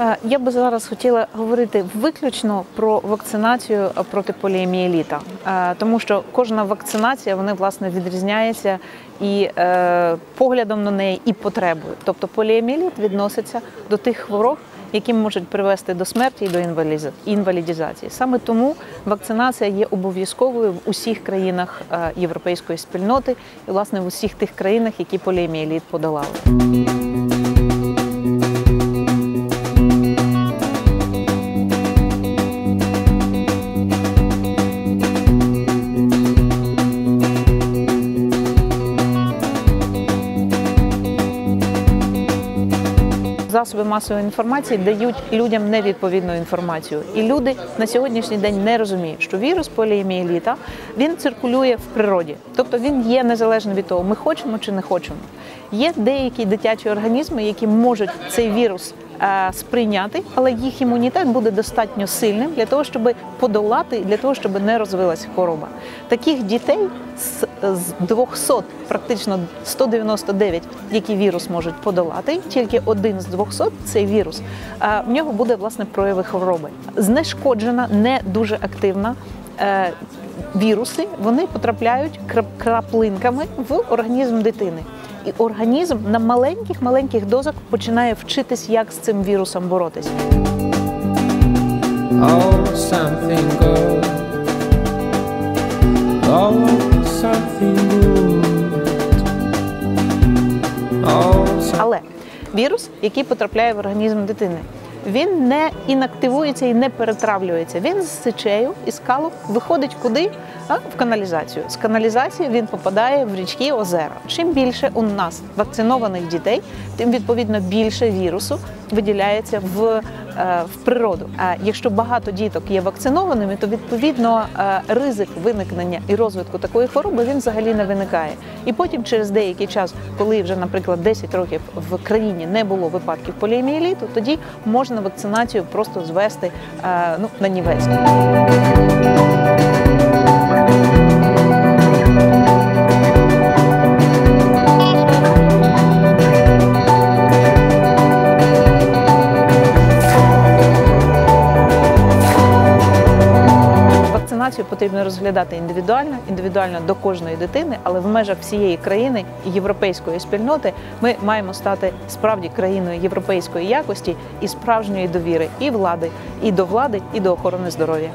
Е, Я би зараз хотіла говорити виключно про вакцинацію проти поліомієліта, Е, тому що кожна вакцинація вона власне відрізняється і е, поглядом на неї, і потребою. Тобто поліомієліт відноситься до тих хвороб, які можуть привести до смерті і до інвалідізації. Саме тому вакцинація є обов'язковою в усіх країнах європейської спільноти і власне в усіх тих країнах, які поліомієліт подолали. Засоби масової інформації дають людям невідповідну інформацію, і люди на сьогоднішній день не розуміють, що вірус поліеміеліта він циркулює в природі, тобто він є незалежно від того, ми хочемо чи не хочемо. Є деякі дитячі організми, які можуть цей вірус сприйняти, але їх імунітет буде достатньо сильним для того, щоб подолати, для того, щоб не розвилася хвороба. Таких дітей з, з 200, практично 199, які вірус можуть подолати, тільки один з 200 – цей вірус. е, В нього буде власне прояви хвороби. Знешкоджена, не дуже активна. е, Віруси вони потрапляють крап- краплинками в організм дитини. І організм на маленьких маленьких дозах починає вчитись, як з цим вірусом боротись. Oh, something. Oh, something. Oh, something Але вірус, який потрапляє в організм дитини, він не інактивується і не перетравлюється. Він з сечею і скалу виходить куди? А, в каналізацію. З каналізації він попадає в річки озера. Чим більше у нас вакцинованих дітей, тим відповідно більше вірусу виділяється в, в природу. А якщо багато діток є вакцинованими, то відповідно е, ризик виникнення і розвитку такої хвороби він взагалі не виникає. І потім, через деякий час, коли вже, наприклад, 10 років в країні не було випадків поліомієліту, тоді можна вакцинацію просто звести е, ну, на нівець. Вакцинацію потрібно розглядати індивідуально, індивідуально до кожної дитини, але в межах всієї країни і європейської спільноти ми маємо стати справді країною європейської якості і справжньої довіри і влади, і до влади, і до охорони здоров'я.